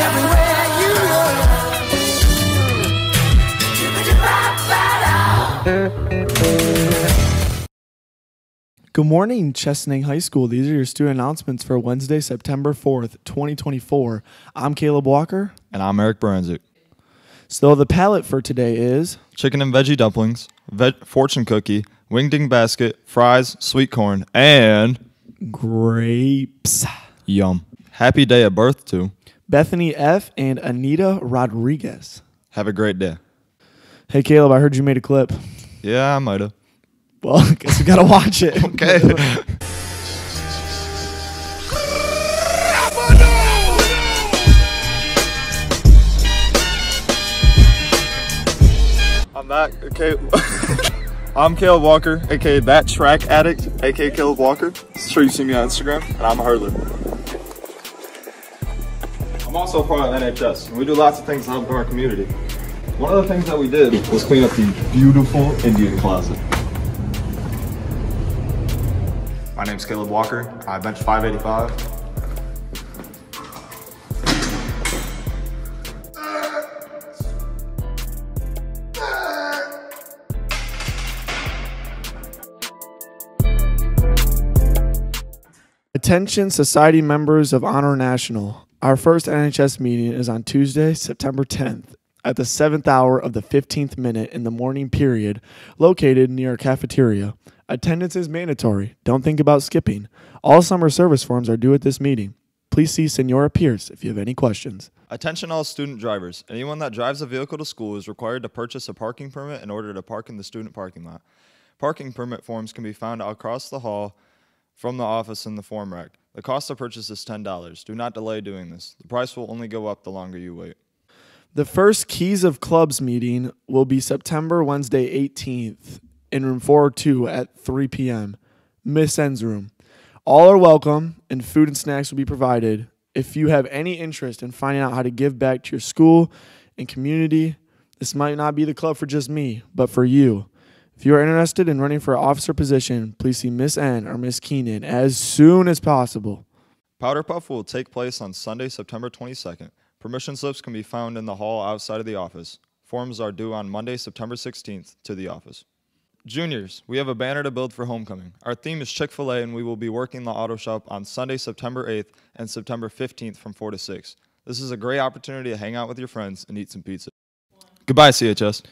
everywhere you look. Good morning, Chesaning High School. These are your student announcements for Wednesday, September 4th, 2024. I'm Caleb Walker. And I'm Eric Brunswick. So the palette for today is Chicken and veggie dumplings, veg- fortune cookie, wingding basket, fries, sweet corn, and grapes. yum. Happy day of birth to. Bethany F. and Anita Rodriguez. Have a great day. Hey, Caleb, I heard you made a clip. Yeah, I might have. Well, I guess we gotta watch it. Okay. I'm back. Okay. I'm Caleb Walker, aka that track addict, aka Caleb Walker. Sure you see me on Instagram, and I'm a hurdler. I'm also part of NHS, and we do lots of things to help our community. One of the things that we did was clean up the beautiful Indian closet. My name's Caleb Walker. I bench 585. Attention, Society members of Honor National. Our first NHS meeting is on Tuesday, September 10th, at the 7th hour of the 15th minute in the morning period, located near a cafeteria. Attendance is mandatory. Don't think about skipping. All summer service forms are due at this meeting. Please see Senora Pierce if you have any questions. Attention all student drivers. Anyone that drives a vehicle to school is required to purchase a parking permit in order to park in the student parking lot. Parking permit forms can be found across the hall from the office in the form rack. The cost of purchase is $10. Do not delay doing this. The price will only go up the longer you wait. The first Keys of Clubs meeting will be September Wednesday 18th in room 402 at 3 p.m. Miss N's room. All are welcome and food and snacks will be provided. If you have any interest in finding out how to give back to your school and community, this might not be the club for just me, but for you. If you are interested in running for an officer position, please see Miss N or Miss Keenan as soon as possible. Powder Puff will take place on Sunday, September 22nd. Permission slips can be found in the hall outside of the office. Forms are due on Monday, September 16th to the office. Juniors, we have a banner to build for homecoming. Our theme is Chick fil A, and we will be working the auto shop on Sunday, September 8th and September 15th from 4 to 6. This is a great opportunity to hang out with your friends and eat some pizza. Goodbye, CHS.